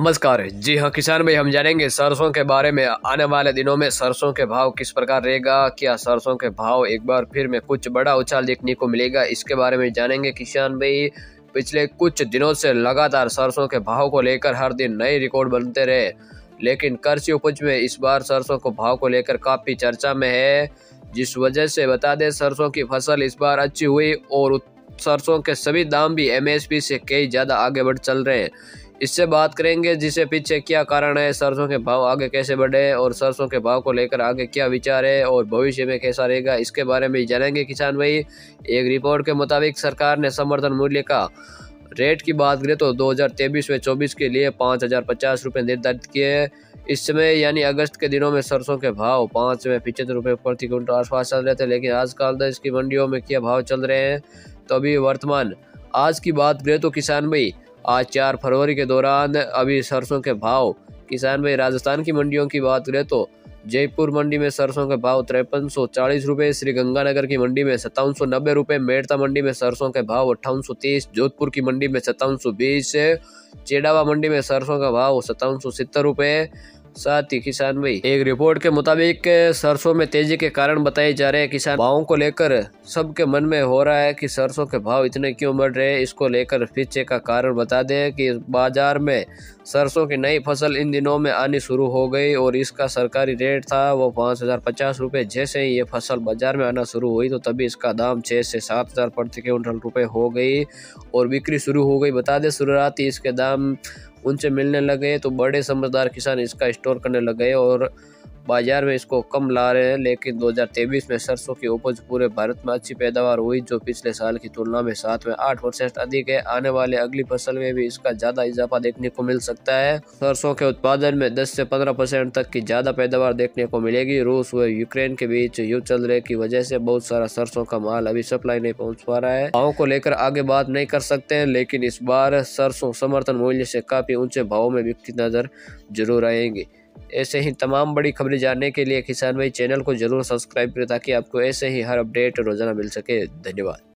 नमस्कार। जी हाँ किसान भाई, हम जानेंगे सरसों के बारे में। आने वाले दिनों में सरसों के भाव किस प्रकार रहेगा? क्या सरसों के भाव एक बार फिर में कुछ बड़ा उछाल देखने को मिलेगा? इसके बारे में जानेंगे किसान भाई। पिछले कुछ दिनों से लगातार सरसों के भाव को लेकर हर दिन नए रिकॉर्ड बनते रहे। लेकिन कृषि उपज में इस बार सरसों को भाव को लेकर काफ़ी चर्चा में है। जिस वजह से बता दें, सरसों की फ़सल इस बार अच्छी हुई और सरसों के सभी दाम भी एमएसपी से कई ज़्यादा आगे बढ़ चल रहे हैं। इससे बात करेंगे जिसे पीछे क्या कारण है, सरसों के भाव आगे कैसे बढ़े और सरसों के भाव को लेकर आगे क्या विचार है और भविष्य में कैसा रहेगा, इसके बारे में जानेंगे किसान भाई। एक रिपोर्ट के मुताबिक सरकार ने समर्थन मूल्य का रेट की बात करें तो 2023 में 24 के लिए पाँच हज़ार पचास रुपये निर्धारित किए इस समय यानी अगस्त के दिनों में सरसों के भाव पाँच में पिछहत्तर रुपये प्रति क्विंटल आसपास चल रहे थे, लेकिन आजकल देश की मंडियों में क्या भाव चल रहे हैं तो अभी वर्तमान आज की बात करें तो किसान भाई आज चार फरवरी के दौरान अभी सरसों के भाव, किसान भाई, राजस्थान की मंडियों की बात करें तो जयपुर मंडी में सरसों के भाव तिरपन सौ चालीस रुपये श्रीगंगानगर की मंडी में सत्तावन सौ नब्बे रुपये मेड़ता मंडी में सरसों के भाव अट्ठावन सौ तीस, जोधपुर की मंडी में सत्तावन सौ बीस, चेडावा मंडी में सरसों का भाव सत्तावन सौ सत्तर रुपये साथ ही किसान भाई, एक रिपोर्ट के मुताबिक, सरसों में तेज़ी के कारण बताए जा रहे किसान भावों को लेकर। सबके मन में हो रहा है कि सरसों के भाव इतने क्यों बढ़ रहे हैं, इसको लेकर पीछे का कारण बता दें कि बाज़ार में सरसों की नई फ़सल इन दिनों में आनी शुरू हो गई और इसका सरकारी रेट था, वो पाँच हज़ार पचास रुपये। जैसे ही ये फ़सल बाज़ार में आना शुरू हुई तो तभी इसका दाम छः से सात हज़ार प्रति क्विंटल रुपये हो गई और बिक्री शुरू हो गई। बता दें, शुरुआती इसके दाम उनसे मिलने लगे तो बड़े समझदार किसान इसका स्टोर करने लग गए और बाज़ार में इसको कम ला रहे हैं, लेकिन 2023 में सरसों की उपज पूरे भारत में अच्छी पैदावार हुई, जो पिछले साल की तुलना में सात में आठ परसेंट अधिक है। आने वाले अगली फ़सल में भी इसका ज़्यादा इजाफा देखने को मिल सकता है। सरसों के उत्पादन में 10 से 15 परसेंट तक की ज़्यादा पैदावार देखने को मिलेगी। रूस व यूक्रेन के बीच युद्ध चल रहे की वजह से बहुत सारा सरसों का माल अभी सप्लाई नहीं पहुँच पा रहा है। भाव को लेकर आगे बात नहीं कर सकते हैं, लेकिन इस बार सरसों समर्थन मूल्य से काफ़ी ऊँचे भाव में बिकती नज़र ज़रूर आएँगी। ऐसे ही तमाम बड़ी खबरें जानने के लिए किसान भाई चैनल को ज़रूर सब्सक्राइब करें ताकि आपको ऐसे ही हर अपडेट रोज़ाना मिल सके। धन्यवाद।